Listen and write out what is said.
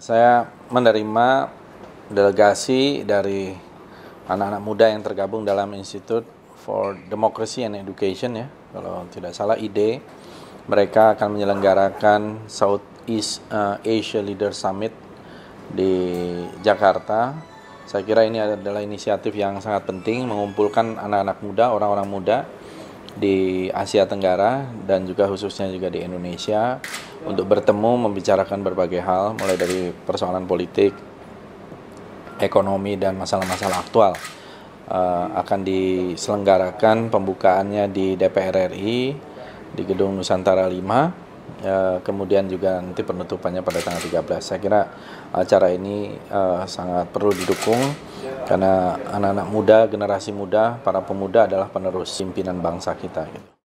Saya menerima delegasi dari anak-anak muda yang tergabung dalam Institute for Democracy and Education ya, kalau tidak salah ide mereka akan menyelenggarakan Southeast uh, Asia Leader Summit di Jakarta. Saya kira ini adalah inisiatif yang sangat penting mengumpulkan anak-anak muda, orang-orang muda di Asia Tenggara dan juga khususnya juga di Indonesia untuk bertemu membicarakan berbagai hal mulai dari persoalan politik, ekonomi dan masalah-masalah aktual. Uh, akan diselenggarakan pembukaannya di DPR RI di Gedung Nusantara 5 uh, kemudian juga nanti penutupannya pada tanggal 13 saya kira acara ini uh, sangat perlu didukung karena anak-anak muda generasi muda para pemuda adalah penerus pimpinan bangsa kita gitu.